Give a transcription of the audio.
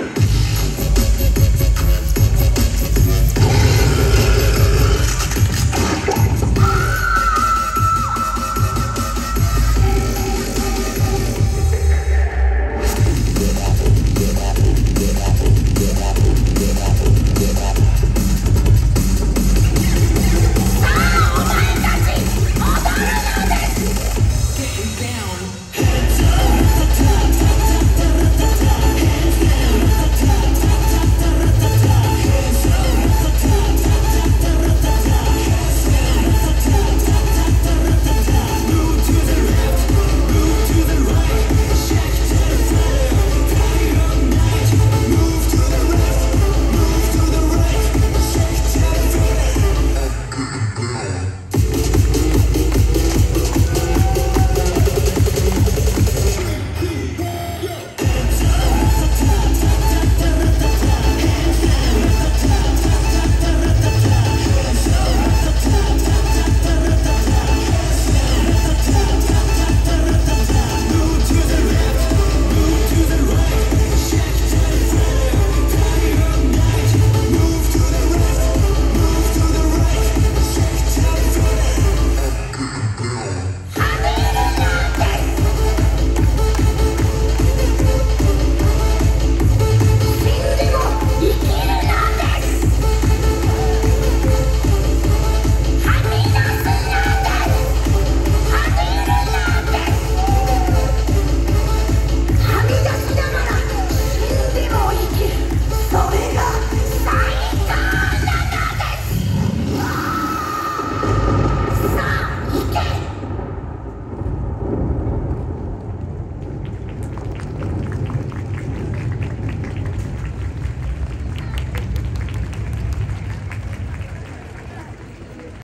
you